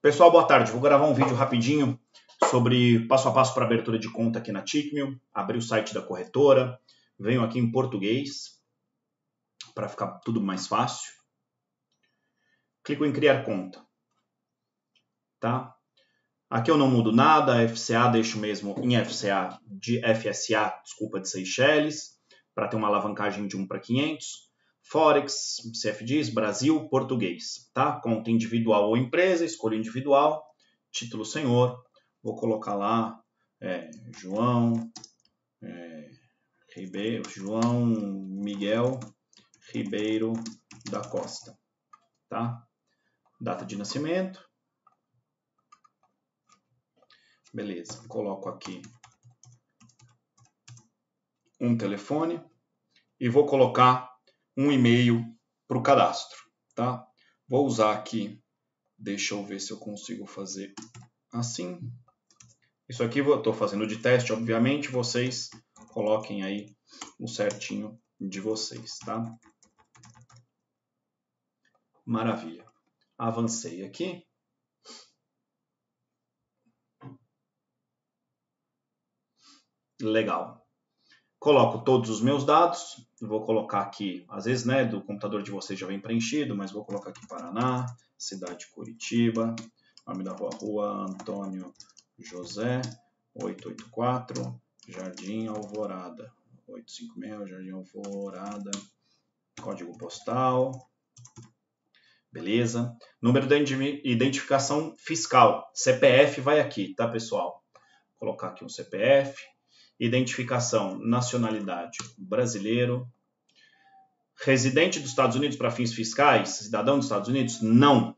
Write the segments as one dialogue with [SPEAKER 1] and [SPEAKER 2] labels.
[SPEAKER 1] Pessoal, boa tarde. Vou gravar um vídeo rapidinho sobre passo a passo para abertura de conta aqui na Tickmill. Abri o site da corretora. Venho aqui em português para ficar tudo mais fácil. Clico em criar conta. Tá? Aqui eu não mudo nada, FCA deixo mesmo em FCA de FSA, desculpa, de Seychelles, para ter uma alavancagem de 1 para 500. Forex, CFDs, Brasil, português, tá? Conta individual ou empresa, escolha individual, título senhor, vou colocar lá é, João é, Ribeiro, João Miguel Ribeiro da Costa, tá? Data de nascimento, beleza, coloco aqui um telefone e vou colocar um e-mail para o cadastro, tá? Vou usar aqui, deixa eu ver se eu consigo fazer assim. Isso aqui eu estou fazendo de teste, obviamente, vocês coloquem aí o certinho de vocês, tá? Maravilha. Avancei aqui. Legal coloco todos os meus dados, vou colocar aqui, às vezes, né, do computador de vocês já vem preenchido, mas vou colocar aqui Paraná, cidade Curitiba, nome da rua, rua Antônio José, 884, Jardim Alvorada, 856, Jardim Alvorada, código postal, beleza? Número da identificação fiscal, CPF vai aqui, tá, pessoal? Vou colocar aqui um CPF, identificação, nacionalidade, brasileiro. Residente dos Estados Unidos para fins fiscais, cidadão dos Estados Unidos? Não.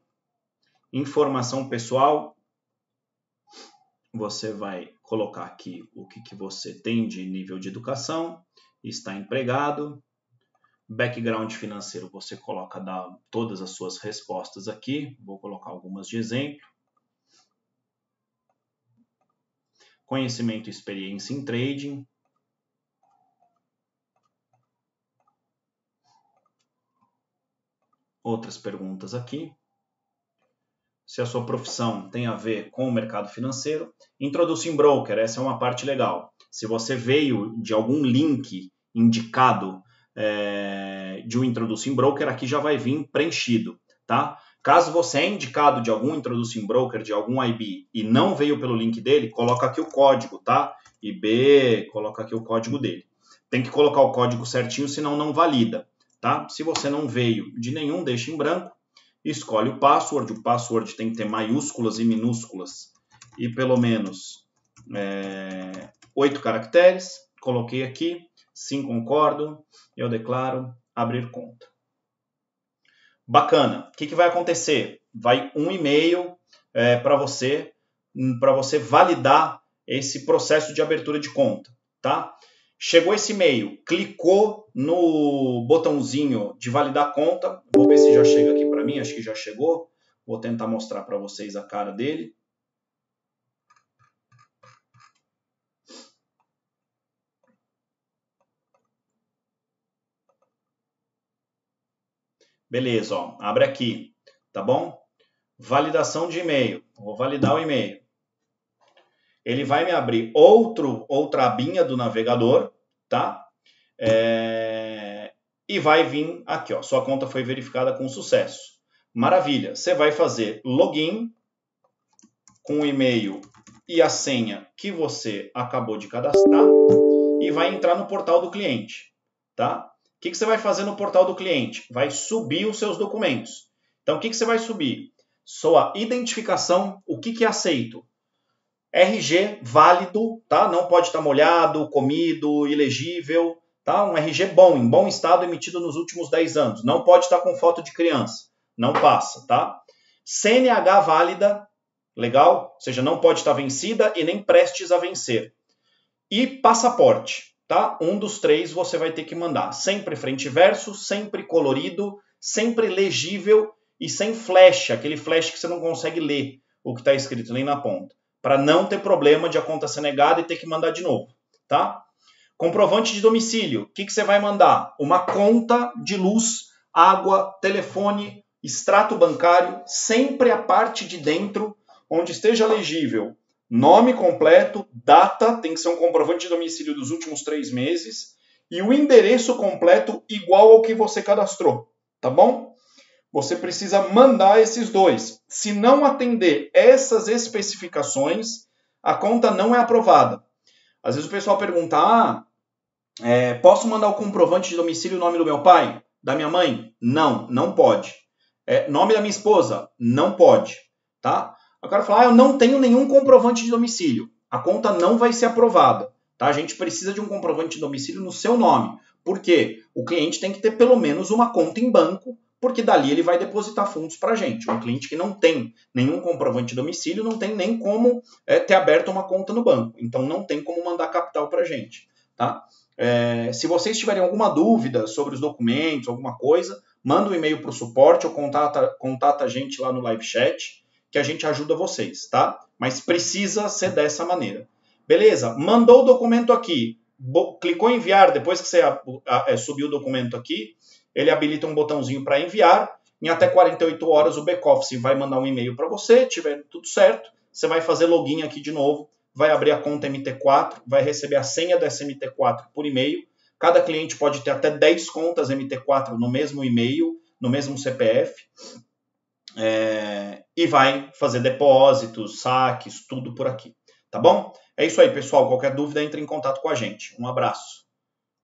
[SPEAKER 1] Informação pessoal, você vai colocar aqui o que, que você tem de nível de educação, está empregado. Background financeiro, você coloca todas as suas respostas aqui, vou colocar algumas de exemplo. Conhecimento e experiência em trading. Outras perguntas aqui. Se a sua profissão tem a ver com o mercado financeiro. Introducing broker, essa é uma parte legal. Se você veio de algum link indicado é, de um introducing broker, aqui já vai vir preenchido, tá? Caso você é indicado de algum introducing broker, de algum IB e não veio pelo link dele, coloca aqui o código, tá? IB, coloca aqui o código dele. Tem que colocar o código certinho, senão não valida, tá? Se você não veio de nenhum, deixa em branco. Escolhe o password. O password tem que ter maiúsculas e minúsculas e pelo menos é, oito caracteres. Coloquei aqui, sim, concordo. Eu declaro abrir conta. Bacana. O que, que vai acontecer? Vai um e-mail é, para você hum, para você validar esse processo de abertura de conta, tá? Chegou esse e-mail, clicou no botãozinho de validar conta. Vou ver se já chega aqui para mim, acho que já chegou. Vou tentar mostrar para vocês a cara dele. Beleza, ó, abre aqui, tá bom? Validação de e-mail. Vou validar o e-mail. Ele vai me abrir outro, outra abinha do navegador, tá? É... E vai vir aqui, ó. Sua conta foi verificada com sucesso. Maravilha. Você vai fazer login com o e-mail e a senha que você acabou de cadastrar e vai entrar no portal do cliente, tá? O que, que você vai fazer no portal do cliente? Vai subir os seus documentos. Então, o que, que você vai subir? Sua identificação, o que, que é aceito? RG válido, tá? Não pode estar molhado, comido, ilegível, tá? Um RG bom, em bom estado, emitido nos últimos 10 anos. Não pode estar com foto de criança. Não passa, tá? CNH válida, legal? Ou seja, não pode estar vencida e nem prestes a vencer. E passaporte tá? Um dos três você vai ter que mandar. Sempre frente e verso, sempre colorido, sempre legível e sem flash, aquele flash que você não consegue ler o que está escrito nem na ponta. Para não ter problema de a conta ser negada e ter que mandar de novo, tá? Comprovante de domicílio. O que, que você vai mandar? Uma conta de luz, água, telefone extrato bancário, sempre a parte de dentro onde esteja legível nome completo, data, tem que ser um comprovante de domicílio dos últimos três meses, e o endereço completo igual ao que você cadastrou, tá bom? Você precisa mandar esses dois. Se não atender essas especificações, a conta não é aprovada. Às vezes o pessoal pergunta: ah, é, posso mandar o comprovante de domicílio o nome do meu pai? Da minha mãe? Não, não pode. É, nome da minha esposa? Não pode. Tá? O cara fala, ah, eu não tenho nenhum comprovante de domicílio. A conta não vai ser aprovada. Tá? A gente precisa de um comprovante de domicílio no seu nome. Por quê? O cliente tem que ter pelo menos uma conta em banco, porque dali ele vai depositar fundos para a gente. Um cliente que não tem nenhum comprovante de domicílio não tem nem como é, ter aberto uma conta no banco. Então não tem como mandar capital para a gente. Tá? É, se vocês tiverem alguma dúvida sobre os documentos, alguma coisa, manda um e-mail para o suporte ou contata, contata a gente lá no live chat que a gente ajuda vocês, tá? Mas precisa ser dessa maneira. Beleza? Mandou o documento aqui, clicou em enviar, depois que você é, subiu o documento aqui, ele habilita um botãozinho para enviar. Em até 48 horas o back-office vai mandar um e-mail para você, tiver tudo certo, você vai fazer login aqui de novo, vai abrir a conta MT4, vai receber a senha dessa MT4 por e-mail. Cada cliente pode ter até 10 contas MT4 no mesmo e-mail, no mesmo CPF é, e vai fazer depósitos, saques, tudo por aqui. Tá bom? É isso aí, pessoal. Qualquer dúvida, entre em contato com a gente. Um abraço.